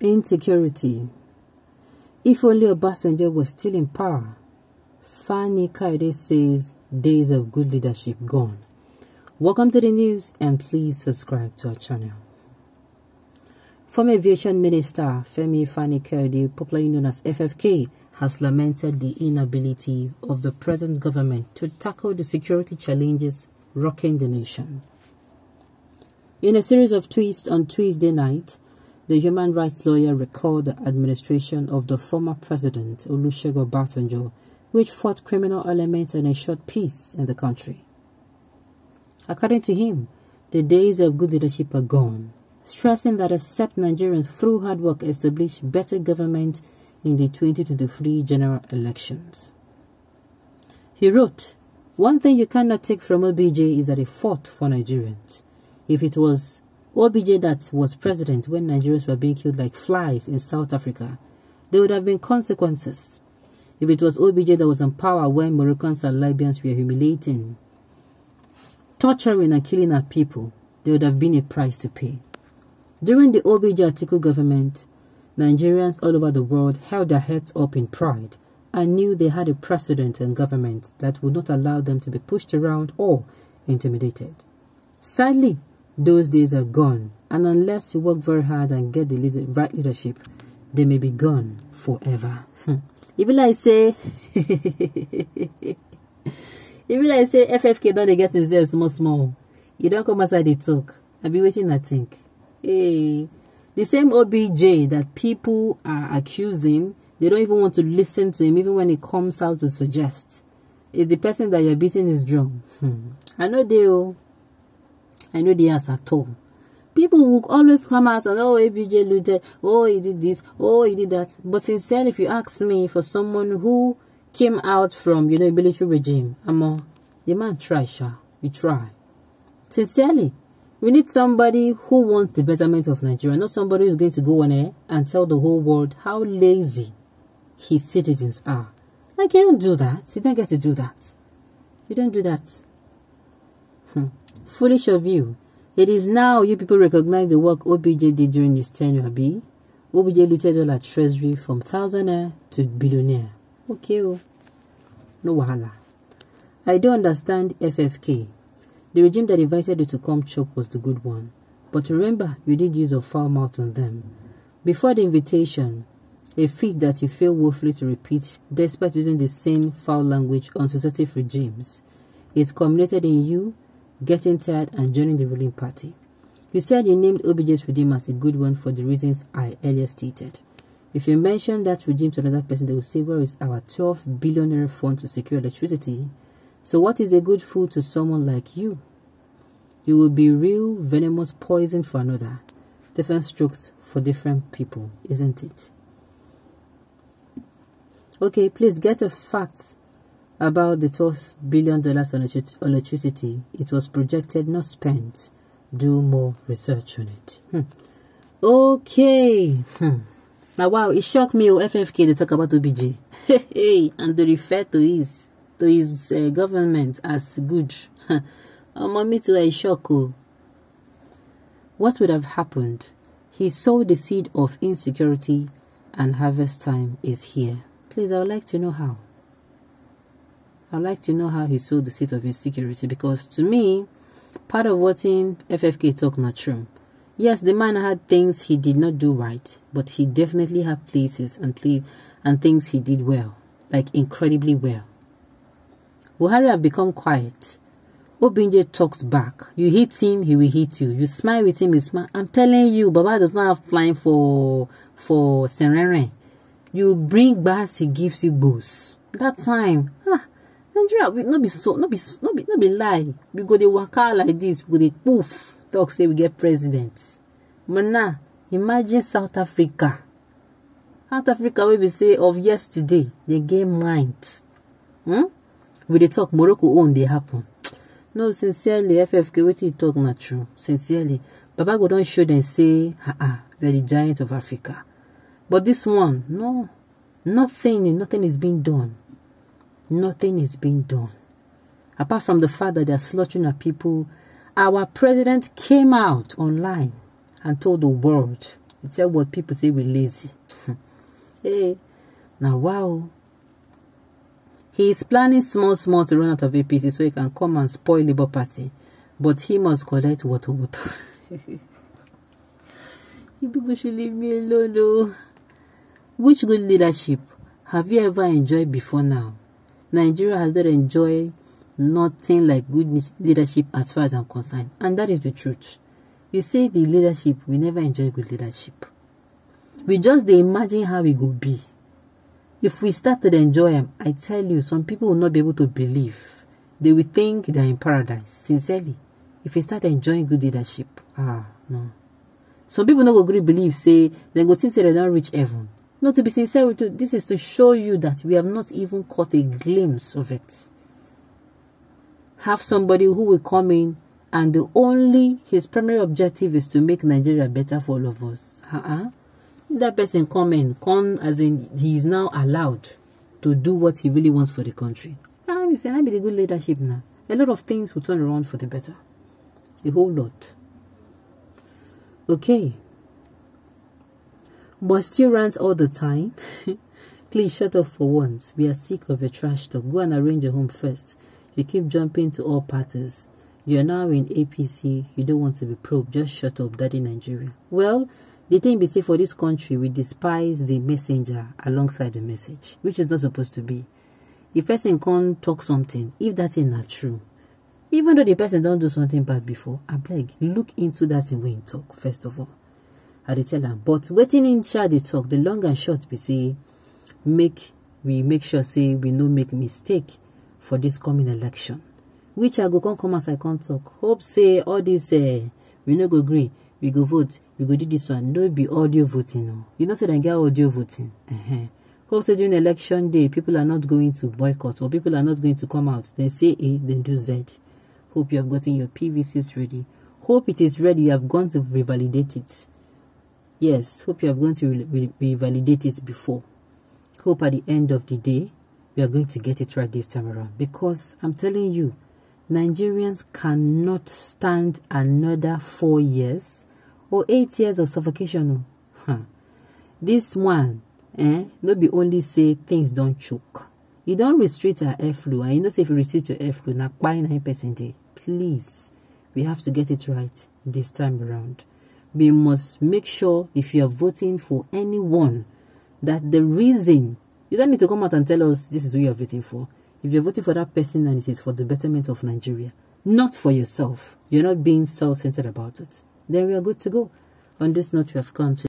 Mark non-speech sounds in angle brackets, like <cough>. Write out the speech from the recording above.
Insecurity. If only Obasanjo was still in power, Fani-Kayode says days of good leadership gone. Welcome to the news and please subscribe to our channel. Former Aviation Minister Femi Fani-Kayode, popularly known as FFK, has lamented the inability of the present government to tackle the security challenges rocking the nation. In a series of tweets on Tuesday night, the human rights lawyer recalled the administration of the former president Olusegun Obasanjo, which fought criminal elements and ensured peace in the country. According to him, the days of good leadership are gone, stressing that except Nigerians through hard work establish better government in the 2023 general elections. He wrote, One thing you cannot take from OBJ is that he fought for Nigerians. If it was OBJ that was president when Nigerians were being killed like flies in South Africa, there would have been consequences. If it was OBJ that was in power when Moroccans and Libyans were humiliating, torturing and killing our people, there would have been a price to pay. During the OBJ Atiku government, Nigerians all over the world held their heads up in pride and knew they had a precedent and government that would not allow them to be pushed around or intimidated. Sadly, those days are gone, and unless you work very hard and get the leader, right leadership, they may be gone forever. Hmm. Even like say, <laughs> even like say FFK don't they get themselves small small. You don't come outside the talk. I be waiting. I think. Hey, the same OBJ that people are accusing, they don't even want to listen to him, even when he comes out to suggest. It's the person that you're beating his drum. Hmm. I know they. Oh, I know the answer at all. People will always come out and, oh, ABJ looted, oh, he did this, oh, he did that. But sincerely, if you ask me for someone who came out from, you know, military regime, I'm a, the man try, Sha. You try. Sincerely, we need somebody who wants the betterment of Nigeria, not somebody who's going to go on air and tell the whole world how lazy his citizens are. You don't do that. You don't get to do that. You don't do that. Hmm. Foolish of you. It is now you people recognize the work OBJ did during his tenure, B. OBJ looted all at treasury from thousandaire to billionaire. Okay, oh. No wahala. I don't understand FFK. The regime that invited you to come chop was the good one. But remember, you did use of foul mouth on them. Before the invitation, a feat that you fail woefully to repeat despite using the same foul language on successive regimes. It culminated in you getting tired and joining the ruling party. You said you named OBJ's regime as a good one for the reasons I earlier stated. If you mention that regime to another person, they will say, Where is our 12 billionaire fund to secure electricity? So, what is a good food to someone like you? You will be real venomous poison for another. Different strokes for different people, isn't it? Okay, please get a fact about the $12 billion on electricity, it was projected, not spent. Do more research on it. Hmm. Okay. Hmm. Now, wow, it shocked me, oh, FFK, they talk about OBJ. <laughs> Hey, and they refer to his, to his uh, government as good. <laughs> um, me too, I shock. Oh. What would have happened? He sowed the seed of insecurity and harvest time is here. Please, I would like to know how. I'd like to know how he sold the seat of insecurity because to me, part of what in FFK talk not true. Yes, the man had things he did not do right, but he definitely had places and and things he did well, like incredibly well. Buhari have become quiet. Obinje talks back. You hit him, he will hit you. You smile with him, he smile. I'm telling you, Baba does not have plan for for Serene. You bring bass, he gives you boost. That time, ah, nigeria we no be so no be no be no be lie. We go dey waka like this we go poof talk say we get president. But now imagine south africa. South africa wey be say of yesterday dey get mind. Hmm? we dey talk morocco own dey happen. <tsk> No sincerely ffk wetin you talk na true sincerely. Baba go don show dem say ah ah we are the giant of africa but this one no nothing nothing is being done nothing is being done. apart from the fact that they're slaughtering our people, our president came out online and told the world. He said what people say we're lazy. <laughs> hey, now wow. He is planning small, small to run out of APC so he can come and spoil Labour Party. But he must collect water water. <laughs> you people should leave me alone though. Which good leadership have you ever enjoyed before now? Nigeria has not enjoyed nothing like good leadership as far as I'm concerned. And that is the truth. You say the leadership, we never enjoy good leadership. We just they imagine how it will be. If we start to enjoy them, I tell you, some people will not be able to believe. They will think they're in paradise, sincerely. If we start enjoying good leadership, ah, no. Some people not agree believe, say, they go think say they don't reach heaven. Not to be sincere with you, this is to show you that we have not even caught a glimpse of it. Have somebody who will come in and the only, his primary objective is to make Nigeria better for all of us. Uh-uh that person come in, come as in he is now allowed to do what he really wants for the country. Ah, listen, I be the good leadership now. A lot of things will turn around for the better. A whole lot. Okay. But still rant all the time. <laughs> Please shut up for once. We are sick of your trash talk. Go and arrange your home first. You keep jumping to all parties. You are now in APC. You don't want to be probed. Just shut up, Daddy Nigeria. Well, the thing be say for this country, we despise the messenger alongside the message, which is not supposed to be. If person can't talk something, if that is not true, even though the person don't do something bad before, I beg, look into that thing when you talk, first of all. I dey tell but waiting in share the talk, the long and short be say, make we make sure say we no make mistake for this coming election. Which I go come come as I can't talk. Hope say all this uh, we no go agree. We go vote. We go do this one. No be audio voting o you know say dem get audio voting? Uh-huh. hope say during election day people are not going to boycott or people are not going to come out. Dem say a dem do z. Hope you have gotten your pvcs ready. Hope it is ready. You have gone to revalidate it yes hope you are going to re revalidate it before hope at the end of the day we are going to get it right this time around because i'm telling you Nigerians cannot stand another four years or eight years of suffocation. Huh. This one, eh, no be only say things don't choke. You don't restrict our airflow, and you know say if you restrict your airflow, buy nine percent day. Please, we have to get it right this time around. We must make sure if you are voting for anyone that the reason you don't need to come out and tell us this is who you are voting for. If you're voting for that person and it is for the betterment of Nigeria, not for yourself, you're not being self-centered about it, then we are good to go. On this note, we have come to